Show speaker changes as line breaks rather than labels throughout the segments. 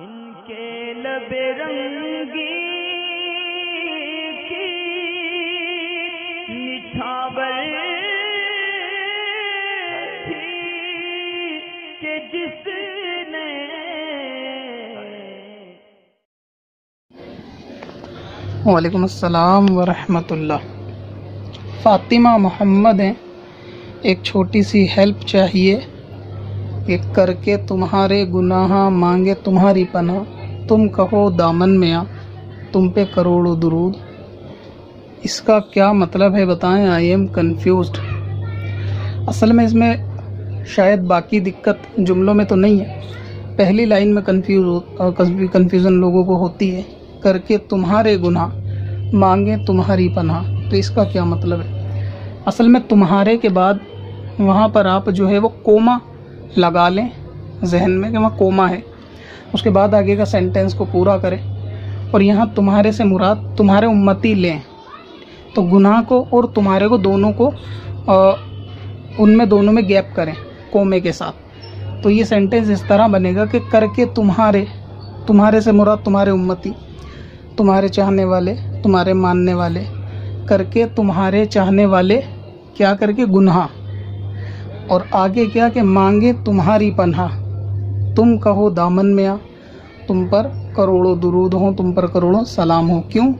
इनके लबे रंगी की थी कि जिसने
वालेकुम अस्सलाम वरहमतुल्लाह। फ़ातिमा मोहम्मद हैं। एक छोटी सी हेल्प चाहिए। कि करके तुम्हारे गुनाह मांगे तुम्हारी पनाह। तुम कहो, दामन में आ तुम पे करोड़ों दुरूद। इसका क्या मतलब है बताएँ? आई एम कन्फ्यूज़ असल में इसमें शायद बाकी दिक्कत जुमलों में तो नहीं है। पहली लाइन में कंफ्यूज कन्फ्यूज़न लोगों को होती है। करके तुम्हारे गुनाह मांगे तुम्हारी पनाह। तो इसका क्या मतलब है? असल में तुम्हारे के बाद वहाँ पर आप जो है वो कोमा लगा लें जहन में कि वहाँ कोमा है। उसके बाद आगे का सेंटेंस को पूरा करें। और यहाँ तुम्हारे से मुराद, तुम्हारे उम्मती लें। तो गुनाह को और तुम्हारे को दोनों को उनमें दोनों में गैप करें कोमे के साथ। तो ये सेंटेंस इस तरह बनेगा कि करके तुम्हारे तुम्हारे से मुराद, तुम्हारे उम्मती, तुम्हारे चाहने वाले, तुम्हारे मानने वाले, करके तुम्हारे चाहने वाले क्या करके? गुनाह। और आगे क्या कि मांगे तुम्हारी पन्हा। तुम कहो दामन में आ, तुम पर करोड़ों दुरूद हो, तुम पर करोड़ों सलाम हो। क्यों?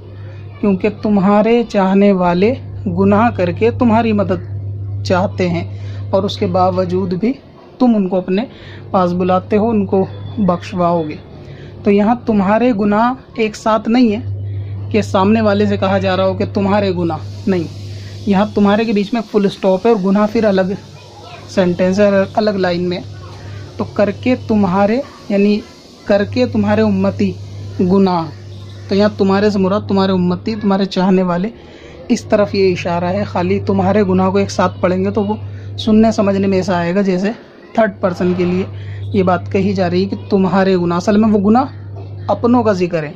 क्योंकि तुम्हारे चाहने वाले गुनाह करके तुम्हारी मदद चाहते हैं और उसके बावजूद भी तुम उनको अपने पास बुलाते हो, उनको बख्शवाओगे। तो यहाँ तुम्हारे गुनाह एक साथ नहीं है कि सामने वाले से कहा जा रहा हो कि तुम्हारे गुनाह। नहीं, यहाँ तुम्हारे के बीच में फुल स्टॉप है और गुनाह फिर अलग सेंटेंस है अलग लाइन में तो करके तुम्हारे, यानी करके तुम्हारे उम्मती गुनाह। तो यहाँ तुम्हारे से मुराद, तुम्हारे उम्मती, तुम्हारे चाहने वाले, इस तरफ़ ये इशारा है, खाली तुम्हारे गुनाह को एक साथ पढ़ेंगे तो वो सुनने समझने में ऐसा आएगा, जैसे थर्ड पर्सन के लिए ये बात कही जा रही है कि तुम्हारे गुनाह, असल में वो गुनाह अपनों का ज़िक्र है।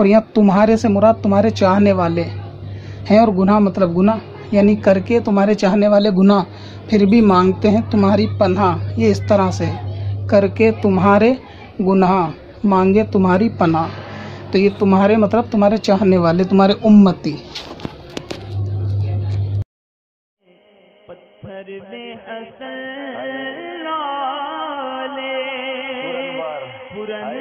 और यहाँ तुम्हारे से मुराद, तुम्हारे चाहने वाले हैं, और गुनाह मतलब गुनाह यानी करके तुम्हारे चाहने वाले गुना फिर भी मांगते हैं तुम्हारी पनाह ये इस तरह से करके तुम्हारे गुनाह मांगे तुम्हारी पनाह। तो ये तुम्हारे मतलब तुम्हारे चाहने वाले तुम्हारे उम्मती।
पत्थर में असल लाले पुरन